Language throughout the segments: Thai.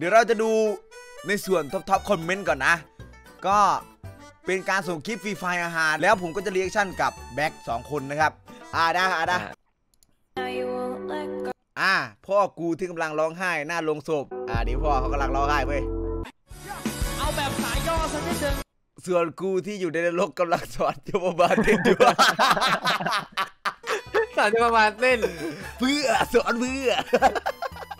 เดี๋ยวเราจะดูในส่วนท็อปท็อปคอมเมนต์ก่อนนะ ก็เป็นการส่งคลิปฟรีไฟล์อาหาร แล้วผมก็จะเรีแอคชั่นกับแบ็คสองคนนะครับ อ่าได้อ่าได้อ่าพ่อกูที่กำลังร้องไห้หน้าลงศพ อ่าเดี๋ยวพ่อเขากำลังร้องไห้เว้ย เอาแบบสายย่อสักนิดนึงส่วนกูที่อยู่ในนรกกำลังสอนโยมบาลเต้นอยู่สารจะประมาณเต้นเพื่อสอนเพื่อ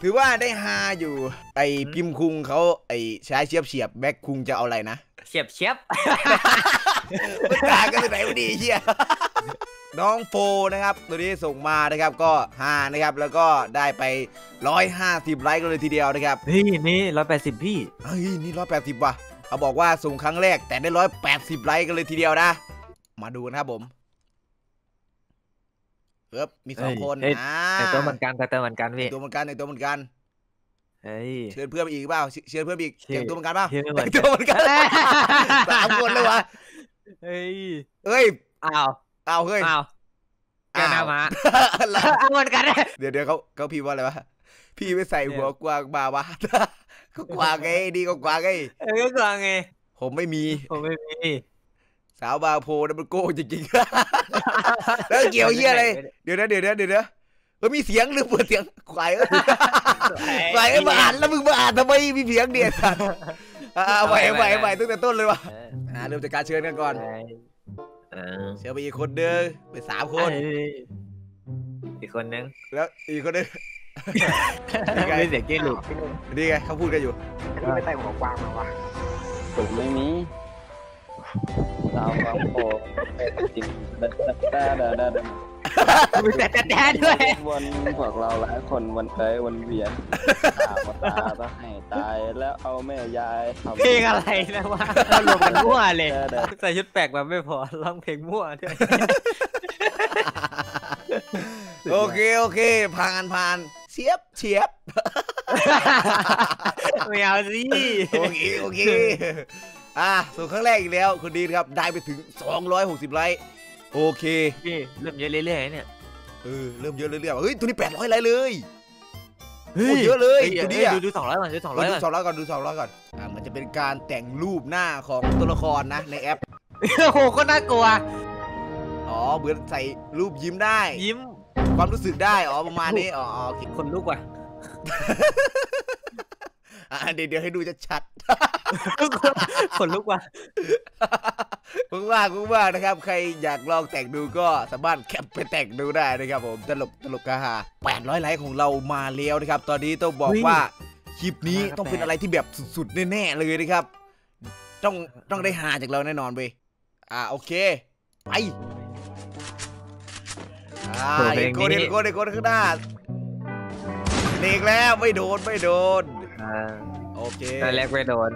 ถือว่าได้ฮาอยู่ ไอ้พิมพ์คุงเขาไอ้ใช้เฉียบเฉียบแบ็คคุงจะเอาอะไรนะเฉียบเฉียบมันต่างกันตรงไหนวะดีเฮียน้องโฟนะครับ ตัวนี้ส่งมานะครับก็ฮานะครับ แล้วก็ได้ไป 150 ไลค์กันเลยทีเดียวนะครับนี่นี่ร้อยแปดสิบพี่เฮ้ยนี่ 180 ว่ะเขาบอกว่าส่งครั้งแรกแต่ได้ 180 ไลค์กันเลยทีเดียวนะ มาดูนะครับผม เอ๊บมีสองคนเอ้ย อ่าแต่ตัวเหมือนกันแต่ตัวเหมือนกันพี่ตัวเหมือนกันในตัวเหมือนกัน เฮ้ย เชิญเพื่อนมาอีกเปล่าเชเชิญเพื่อนมาอีกเชิญ แต่งตัวเหมือนกันเปล่าเชิญไม่เหมืแต่อนงตัวเหมือนกัน สามคนเลยวะเฮ้ยเอ้ยอ้าวเอาเฮ้ยอ้าวแกหนามาแล้วเอาเหมือนกันเลยเดี๋ยวเดี๋ยวเขาเขาพิมพ์ว่าอะไรวะพี่ไปใส่หัวกวางมาวะ ก็กวางไงดีก็กวางไงเออก็กลางไงผมไม่มี ผมไม่มี สาวบางโพนั่นมันโก้จริงๆแล้วเกี่ยวเหี้ยอะไร เดี๋ยวนะเดี๋ยวนะเดี๋ยวนะเออมีเสียงหรือเปิดเสียงควายเอ้ยควายเอ้ยมาอ่านแล้วมึงมาอ่านทำไมมีเสียงเดียดสัตว์อ่าเอาใหม่เอาใหม่เอาใหม่ตั้งแต่ต้นเลยวะเอออ่าเริ่มจากการเชิญกันก่อนเออเออเชิญไปอีกคนเดินไปสามคนเอ้ยอีกคนนึงแล้วอีกคนเดินยังไงไม่เสียงเกลูกนี่ไงเขาพูดกันอยู่พี่ไปใส่หัวกวางมาวะผมไม่มี สาวบางโพเป็นจริงแต่แต่แต่แต่แต่ด้วยวนพวกเราหลายคนวันเอ้ยวันเวียนตามาตาต้องให้ตายแล้วเอาแม่ยายเพลงอะไรนะวะรวมกันมั่วเลยใส่ชุดแปลกแบบไม่พอร้องเพลงมั่วด้วยโอเคโอเค ผ่านผ่านเฉียบเฉียบไม่เอาสิโอเคโอเค อะส่วนครั้งแรกอีกแล้วคุณดีนครับได้ไปถึง 260 ไลค์โอเคพี่เริ่มเยอะเรื่อยๆเนี่ยเออเริ่มเยอะเรื่อยๆเฮ้ยตัวนี้ 800 ไลค์เลยโอ้เยอะเลยฮ้ตัวนี้ฮ้อะดูดูสองร้อยก่อนดูสองร้อยดูก่อนสองร้อยก่อนดูสองร้อยก่อนอะมันจะเป็นการแต่งรูปหน้าของตัวละครนะในแอปโอ้โหก็น่ากลัวอ๋อเหมือนใส่รูปยิ้มได้ ยิ้ม ความรู้สึกได้อ๋อประมาณนี้อ๋ออ๋อโอเคคนลุกว่ะ อะเดี๋ยวเดี๋ยวให้ดูชัดคนลุกว่ะๆคุณว่าคุณว่านะครับ ใครอยากลองแต่งดูก็สามารถแคปไปแต่งดูได้นะครับผมตลกตลกกาฮา800ไลค์ของเรามาแล้วนะครับ ตอนนี้ต้องบอกว่าคลิปนี้ต้องเป็นอะไรที่แบบสุดๆแน่ๆเลยนะครับ ต้องต้องได้หาจากเราแน่นอนเว้ยอ่าโอเคไปอ่าเด็กโกนเด็กโกนเด็กโกนข้างหน้าเด็กแล้วไม่โดนไม่โดนอ่า โอเคตอนแรกไม่โดน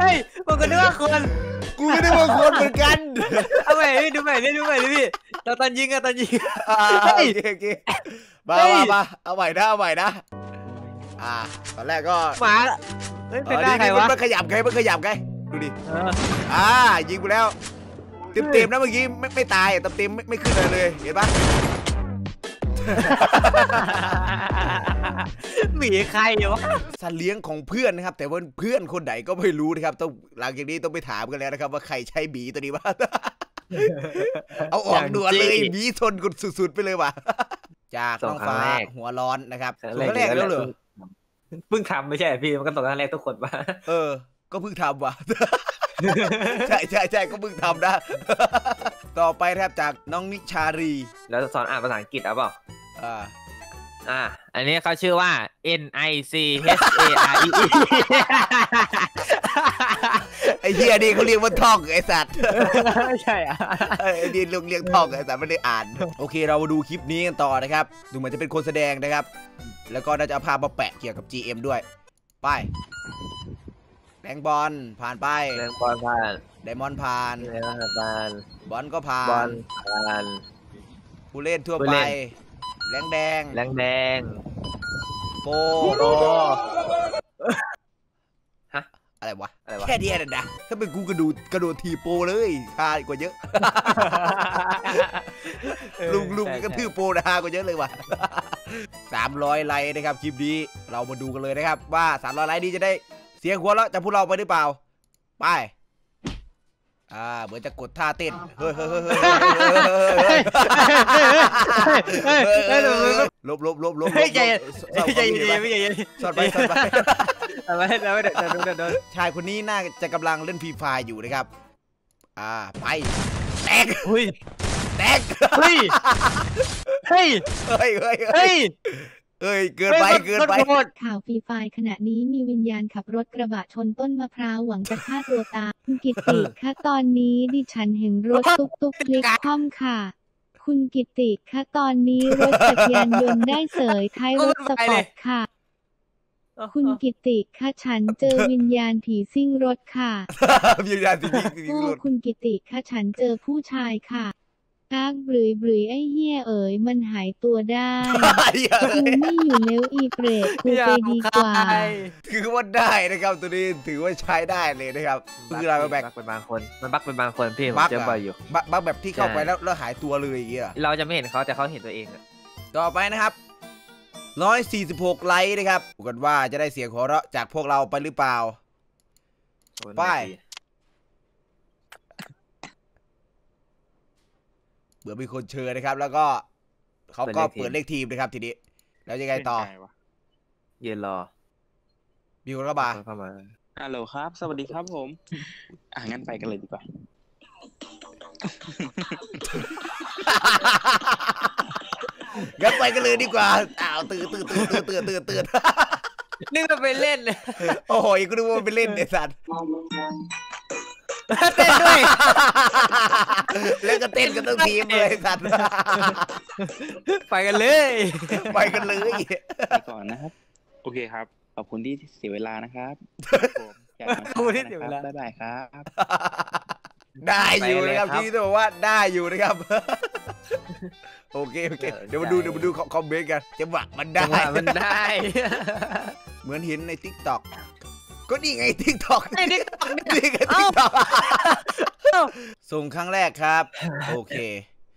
เฮ้ยมันก็นึกว่าคน กูไม่ได้ว่าคนเหมือนกัน เอาใหม่ดิดูใหม่ดิดูใหม่ดิพี่ตอนตอนยิงอะตอนยิงอ่าเฮ้โอยเคโอเคมาเฮ้ยมามาเอาใหม่นะเอาใหม่นะ อ่า ตอนแรกก็หมาเฮ้ยเป็นอ๋อได้ไงวะมันขยับไงมันขยับไงดูดิเอออ่ายิงไปแล้ว เต็มเต็มๆนะเมื่อกี้ไม่ไม่ตายเต็มเต็มๆไม่ไม่ขึ้นอะไรเลย เห็นปะหมีใครวะสัตว์เลี้ยงของเพื่อนนะครับ แต่ว่าเพื่อนคนไหนก็ไม่รู้นะครับ ต้องหลังจากนี้ต้องไปถามกันแล้วนะครับ ว่าใครใช้บีตัวนี้บ้าง เอาออกด่วนเลยบีทนกุดสุดๆไปเลยว่ะ จากน้องฟ้าหัวร้อนนะครับส่วนครั้งแรกแล้วเหรอเพิ่งทำไม่ใช่พี่มันก็ตกครั้งแรกทุกคนมาเออ ก็เพิ่งทำว่ะ ใช่ใช่ใช่ก็เพิ่งทำนะ ต่อไปนะครับจากน้องนิชารี แล้วสอนอ่านภาษาอังกฤษเอาเปล่าอ่าอ่า อันนี้เขาชื่อว่า N I C H A R E E ไอ้เหี้ยนี่เขาเรียกว่าท่องไอ้สัตว์ ใช่อะไอ้นี่เรียกเรียกท่องไอ้สัตว์ไม่ได้อ่าน โอเคเรามาดูคลิปนี้กันต่อนะครับ ดูเหมือนจะเป็นคนแสดงนะครับ แล้วก็น่าจะเอาภาพมาแปะเกี่ยวกับ GM ด้วย ไป แบงค์บอลผ่านไปเรื่องบอลผ่านไดมอนด์ผ่านเรื่องบอลบอลก็ผ่าบอนลผ่าน ผู้เล่นทั่วผู้ไปเล่นแรงแดงแรงแดงโปโรอะไรวะ อะไรวะ แค่เดียนะนะถ้าเป็นกูกระโดดกระโดดทีโปเลยฮากว่าเยอะ ลุงลุงใช่กระทืบโปนะฮากว่าเยอะเลยว่ะ 300 ไลค์นะครับคลิปนี้เรามาดูกันเลยนะครับ ว่า 300 ไลค์นี้จะได้ เสียงหัวเราะจากพวกเราไปหรือเปล่า ไป อ่า เหมือนจะกดท่าเต้น เฮ้ยเฮ้ยเฮ้ยเฮ้ยเฮ้ยเฮ้ยลบลบลบลบเฮ้ยใจลบใจเย็นไม่ใจเย็นสอดไปสอดไปอะไรแล้วเดี๋ยวเดี๋ยวเดี๋ยวเดี๋ยวชายคนนี้น่าจะกำลังเล่นฟรีไฟอยู่นะครับ อ่า ไป แตกอุ้ยแตกเฮ้ย เฮ้ย เฮ้ย เฮ้ย เฮ้เฮ้ยยเฮ้ยเกินไปเกินไปโคตรข่าวฟรีไฟล์ขณะนี้มีวิญญาณขับรถกระบะชนต้นมะพร้าวหวังจะฆ่าตัวตายคุณกิติคะตอนนี้ดิฉันเห็นรถตุ๊กตุ๊กพลิกคว่ำค่ะ คุณกิติคะตอนนี้รถจักรยานยนต์ได้เสยท้ายรถสปอร์ตค่ะ คุณกิติคะฉันเจอวิญญาณผีซิ่งรถค่ะยืนยันจริงจริงโอ้หลุดคุณกิติคะฉันเจอผู้ชายค่ะ อากบรืยบรืยไอ้เหี้ยเอ๋ยมันหายตัวได้กูไม่อยู่แล้วอีเปรตกูไปดีกว่าคือว่าได้นะครับตัวนี้ถือว่าใช้ได้เลยนะครับคืออะไรมาแบกบักเป็นบางคนมันบักเป็นบางคนพี่ผมบั๊กเจออะบ่อยอยู่บักบักแบบที่เข้าไปใช่แล้วแล้วหายตัวเลยอย่างเงี้ยเราจะไม่เห็นเขาแต่เขาเห็นตัวเองอะต่อไปนะครับ146 ไลค์นะครับดูกันว่าจะได้เสียงหัวเราะจากพวกเราไปหรือเปล่าโอ้ยไป น่าดีเบื่อมีคนเชิญนะครับ แล้วก็เขาก็เปิดเลขทีมนะครับทีนี้ แล้วยังไงต่อยืนรอมีคนเข้ามาเข้ามาฮัลโหลครับ สวัสดีครับผม อะงั้นไปกันเลยดีกว่างั้นไปกันเลยดีกว่าอ้าวตื่นตื่นตื่นตื่นตื่นตื่นตื่นนึกว่าไปเล่น โอ้โหกูนึกว่ามันไปเล่นไอ้สัตว์ เต้นด้วย แล้วก็เต้นกันทั้งทีมเลยไอ้สัตว์ไปกันเลยไปกันเลยไปก่อนนะครับ โอเคครับ ขอบคุณที่เสียเวลานะครับผมแกะมาขอบคุณที่เสียเวลาบ๊ายบายครับ ได้อยู่นะครับไปเลยครับที่ต้องบอกว่าได้อยู่นะครับโอเคโอเคเออเดี๋ยวมาดูได้เดี๋ยวมาดูคอมเมนต์กันจังหวะมันได้จังหวะมันได้ เหมือนเห็นในทิกตอก ก็นี่ไงทิกตอกไอ้นี่นี่ไงทิกตอกส่งครั้งแรกครับ โอเค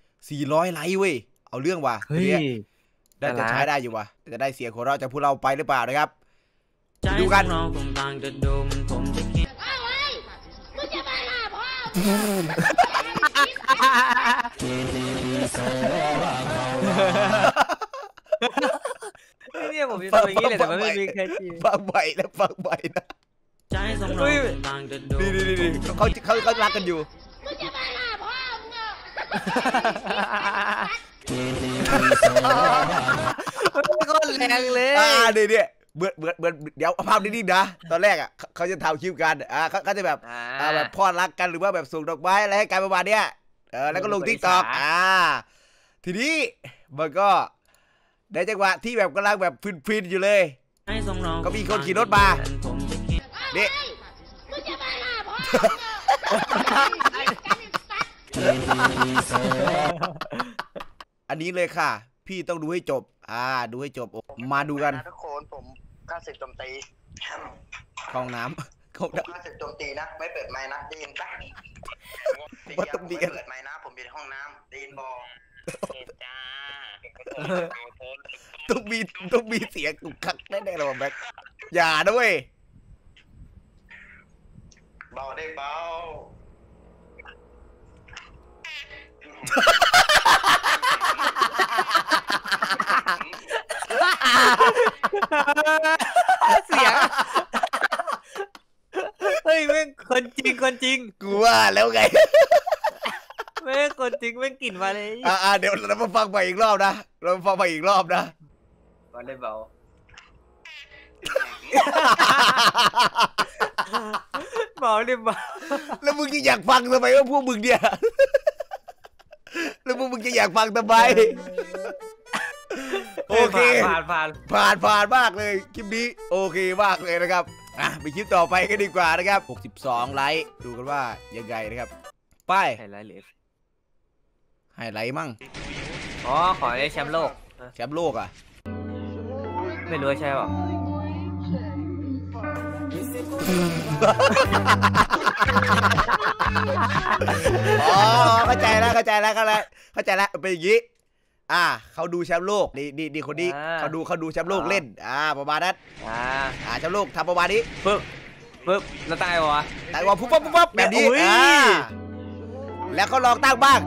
400ไลค์เว้ย เอาเรื่องว่ะเฮ้ยเนี่ยได้จะน่ารักใช้ได้อยู่ว่ะจะได้เสียงของเราจากพวกเราไปหรือเปล่านะครับใจดูกันของเราคงต่างกันดูมันผมจะคิดเนี่ยผมจะทำอย่างนี้เลยแต่มันไม่มีใครจีบฟังใบนะฟังใบนะ ใจสองเราเฮ้ยคงต่างกันดูนี่นี่นี่นี่เขาเขาเขารักกันอยู่โคตรแรงเลยอ่านี่เนี่ยเบื่อเบื่อเบื่อเดี๋ยวภาพนิ่งๆนะ ตอนแรกอะเขาเขาจะทำคลิปกันอ่าเขาเขาจะแบบอ่าแบบพ่อรักกันหรือว่าแบบส่งดอกไม้อะไรให้กันประมาณเนี้ยเออแล้วก็ลงบริทิกษัตอทกอ่า ทีนี้มันก็ในจังหวะที่แบบกำลังแบบฟินๆอยู่เลยใจสองเราก็มีคนขี่รถมาผมจะคิดนี่ อันนี้เลยค่ะ พี่ต้องดูให้จบ อ่า ดูให้จบ มาดูกันนะทุกคนผมกล้าศึกโจมตีห้องน้ำห้องผมน้กล้าศึกโจมตีนะ ไม่เปิดไม้นะได้ยินปะว่าต้องเรียนไม่เปิดไม้นะ ผมอยู่ในห้องน้ำได้ยินบอำต้องมีต้องมีเสียงกุกคักแน่ๆเลยว่ะแบ็คอย่าด้วย เบาได้เบาเสียง เฮ้ยแม่งคนจริงคนจริงกูว่าแล้วไงแม่งคนจริงแม่งกลิ่นมาเลยอ่าอ่าเดี๋ยวเรามาฟังใหม่อีกรอบนะเรามาฟังใหม่อีกรอบนะวันได้เบา เบาได้เบาแล้วมึงจะอยากฟังทำไมว่าพวกมึงเนี่ย แล้วพวกมึงจะอยากฟังทำไม โอเค ผ่านผ่านผ่านผ่านมากเลยคลิปนี้ โอเคมากเลยนะครับ อะไปคลิปต่อไปกันดีกว่านะครับ 62 ไลค์ ดูกันว่ายังไงนะครับ ไปไฮไลท์เลยไฮไลท์มั่ง อ๋อ ขอได้แชมป์โลก แชมป์โลกอะ ไม่รู้ว่าใช่เปล่า อ๋อเข้าใจแล้วเข้าใจแล้วเข้าใจแล้วเข้าใจแล้วเป็นอย่างนี้ อ่าเขาดูแชมป์โลกนี่นี่นี่คนนี้อ่า เขาดูเขาดูแชมป์โลกเล่น อ่าประมาณนั้นอ่าอ่าแชมป์โลกทำประมาณนี้ปึ๊บปึ๊บแล้วตายวะ แต่ว่าปุ๊บปั๊บปุ๊บปั๊บแบบนี้อุ้ยอ่าแล้วก็ลองตั้งบ้าง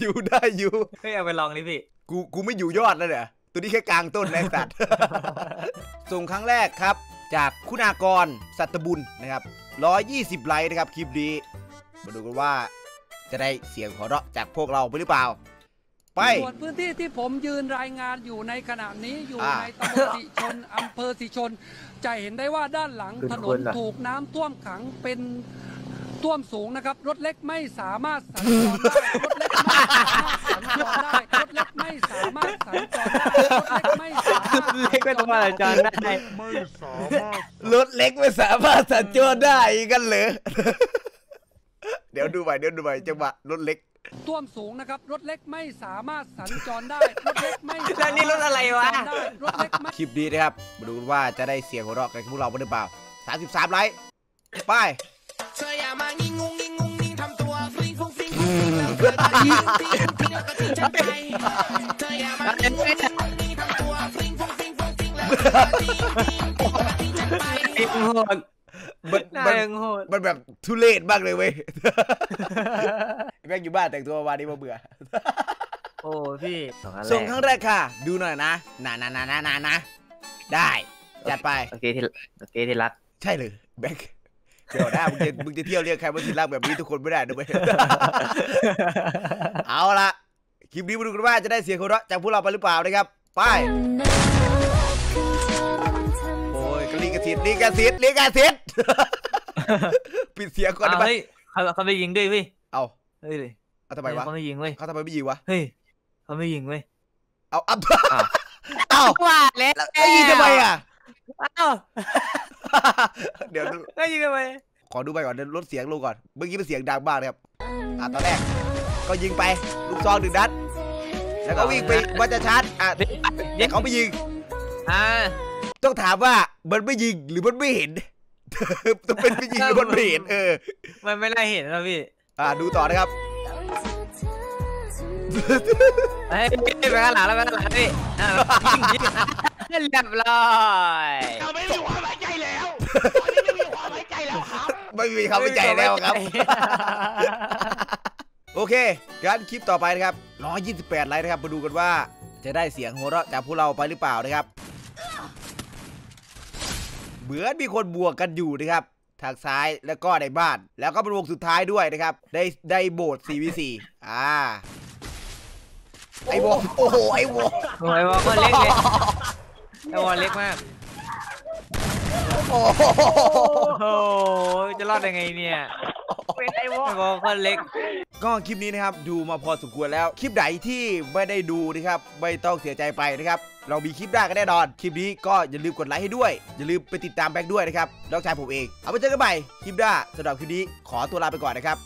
อยู่ได้อยู่เฮ้ยเอาไปลองดิพี่ กูกูไม่อยู่ยอดแล้วเนี่ยตัวนี้แค่กลางต้นนะไอ้สัตว์ส่งครั้งแรกครับ จากคุณากรสัตบุญนะครับ 120 ไลค์นะครับคลิปนี้ มาดูกันว่าจะได้เสียงหัวเราะจากพวกเราไปหรือเปล่า ไปส่วนพื้นที่ที่ผมยืนรายงานอยู่ในขณะนี้อยู่อ่าในตำบลสิชนอำเภอสิชน จะเห็นได้ว่าด้านหลังคุณถนคุนณเหรอถูกน้ำท่วมขังเป็น ท่วมสูงนะครับ รถเล็กไม่สามารถสัญจรได้รถเล็กไม่สามารถสัญจรได้รถเล็กไม่สามารถสัญจรได้รถเล็กไม่สามารถเล็กไม่ต้องมาจอนได้รถเล็กไม่สามารถสัญจรได้กันเหรอเดี๋ยวดูใหม่เดี๋ยวดูใหม่จังหวะรถเล็กท่วมสูงนะครับ รถเล็กไม่สามารถสัญจรได้ รถเล็กไม่สาแล้วมารถนี่รถอะไรวะสัญจรได้รถเล็กไม่คลิปนี้นะครับมาดูกันว่าจะได้เสียงหัวเราะกันกับพวกเราหรือเปล่า 33ไลค์ไป เธออย่ามางิงงงงิงงงงิงทำตัวฟริ้งฟุ้งฟิ้งฟุ้งฟิ้งแล้วเธอจะทิ้งทิ้งทิ้งแล้วก็ทิ้งฉันไปเธออย่ามางิงงงงิงงงงิงทำตัวฟริ้งฟุ้งฟิ้งฟุ้งฟิ้งแล้วเธอจะทิ้งทิ้งทิ้งแล้วก็ทิ้งฉันไปไอ้โหดมันหน้ามันยังหดมันแบบทุเรศมากเลยเว้ยแม่งอยู่บ้านแต่งตัวประมานี้มาเบื่อโอ้พี่ส่งครั้งแรกค่ะ ดูหน่อยนะนานานานานานะได้ จัดไป โอเคที่โอเคที่รัก ใช่เลยแบงค์ เดี๋ยวหน้ามึงจะมึงจะเที่ยวเรียกใครมาทีรักแบบนี้ทุกคนไม่ได้นะเว้ยเอาละคลิปนี้มาดูกันว่าจะได้เสียงหัวเราะจากพวกเราไปหรือเปล่านะครับ ไป โอ้ยกลิกสิทธิ์ลิกสิทธิ์ลิกสิทธิ์ปิดเสียงก่อนได้อ้าวไหมเฮ้ยเขาเขาไม่ยิงด้วยพี่ เอาเฮ้ยเอาทำไมวะเขาไม่ยิงเว้ยเขาทำไมไม่ยิงวะ เฮ้ยเขาไม่ยิงเว้ย เอาอัพอ้าวเอาว่าแล้วแล้วยิงทำไมอะอ้าว เดี๋ยวแล้วยิงทำไมขอดูไปก่อนเดี๋ยวลดเสียงลงก่อน เมื่อกี้เป็นเสียงดังมากนะครับอะตอนแรก ก็ยิงไปลูกซองหนึ่งนัด แล้วก็วิ่งไปว่าจะชาร์จอะแต่เขาไม่ยิง อ่า ต้องถามว่ามันไม่ยิงหรือมันไม่เห็นต้องเป็นไม่ยิงหรือมันไม่เห็นเออ มันไม่ได้เห็นนะพี่ อะดูต่อนะครับ เฮ้ยไปข้างหลังแล้วไปข้างหลังพี่อ่ายิงยิงเรียบร้อยไม่มีความไว้ใจแล้วครับโอเคการคลิปต่อไปนะครับ 128 ไลค์นะครับ มาดูกันว่าจะได้เสียงหัวเราะจากพวกเราไปหรือเปล่านะครับ เหมือนมีคนบวกกันอยู่นะครับ ทางซ้ายแล้วก็ในบ้าน แล้วก็เป็นวงสุดท้ายด้วยนะครับ ได้ได้โบส 4v4 อ่า ไอ้วงโอ้โหไอ้วงโอ้ยวอลก็เล็กเลยไอ้วอลเล็กมากโอ้โหโอ้โหจะรอดยังไงเนี่ยเป็นไอ้วอลไอ้วอลก็เล็ก ก็คลิปนี้นะครับดูมาพอสมควรแล้วคลิปไหนที่ไม่ได้ดูนะครับไม่ต้องเสียใจไปนะครับเรามีคลิปหน้ากันแน่นอน คลิปนี้ก็อย่าลืมกดไลค์ให้ด้วย อย่าลืมไปติดตามแบ็คด้วยนะครับน้องชายผมเอง เอาไปเจอกันใหม่คลิปหน้าสำหรับคลิปนี้ขอตัวลาไปก่อนนะครับ